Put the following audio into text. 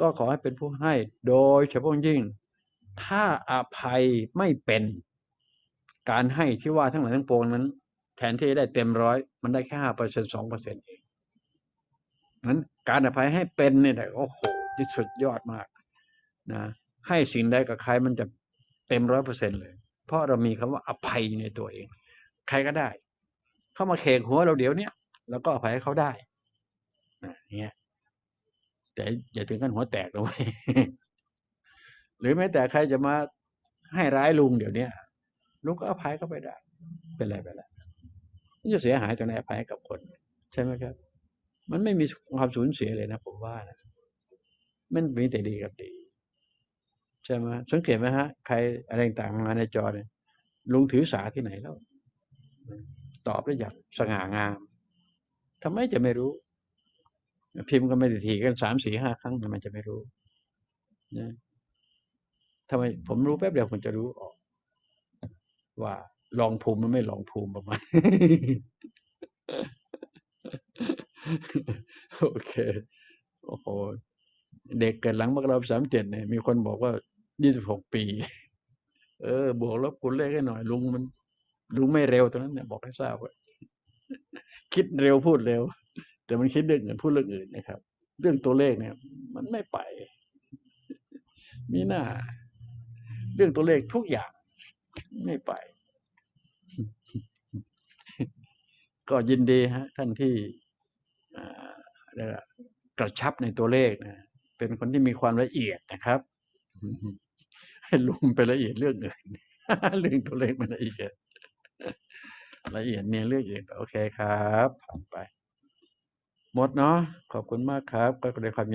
ก็ขอให้เป็นผู้ให้โดยเฉพาะยิ่ง ถ้าอภัยไม่เป็น การให้ที่ว่าทั้งหลายทั้งปวงนั้น แทนที่จะได้เต็มร้อยมันได้แค่ห้าเปอร์เซ็นสองเปอร์เซ็นเองนั้นการอภัยให้เป็นเนี่ยโอ้โหที่สุดยอดมากนะให้สิ่งใดกับใครมันจะเต็มร้อยเปอร์เซ็นเลย เพราะเรามีคำว่าอภัยในตัวเอง ใครก็ได้ เข้ามาเขกหัวเราเดี๋ยวเนี้ยแล้วก็อภัยให้เขาได้นะเงี้ย แต่อย่าถึงขั้นหัวแตกเลยหรือแม้แต่ใครจะมาให้ร้ายลุงเดี๋ยวเนี้ยลุงก็อภัยเขาไปได้ เป็นไรไปแล้วนี่จะเสียหายตรงไหนอภัยกับคน ใช่ไหมครับ มันไม่มีความสูญเสียเลยนะผมว่านะมันมีแต่ดีกับดี ใช่ไหมสังเกตไหมฮะ ใครอะไรต่างมาในจอเนี่ยลุงถือสาที่ไหนแล้ว ตอบได้อย่างสง่างามทำไมจะไม่รู้ พิมพ์ก็ไม่ได้ทีกันสามสี่ห้าครั้งทำไมจะไม่รู้นะทำไมผมรู้แป๊บเดียวผมจะรู้ออก ว่าลองภูมิมันไม่ลองภูมิประมาณโอเค โอ้โห เด็กเกิดหลังมกราสามเจ็ดเนี่ย มีคนบอกว่ายี่สิบหกปี เออ บวกลบคูณเลขให้หน่อย ลุงมันลุงไม่เร็วตรงนั้นเนี่ยบอกให้ทราบว่าคิดเร็วพูดเร็ว แต่มันคิดเรื่องอื่นพูดเรื่องอื่นนะครับ เรื่องตัวเลขเนี่ย มันไม่ไป มีหน้า เรื่องตัวเลขทุกอย่างไม่ไป ก็ยินดีฮะ ท่านที่กระชับในตัวเลขนะเป็นคนที่มีความละเอียดนะครับให้ลุงไปละเอียดเรื่องอื่นเรื่องตัวเลขมันละเอียดละเอียดเนี่ยเรื่องอื่นโอเคครับผ่านไป หมดเนาะขอบคุณมากครับ ก็เลยความ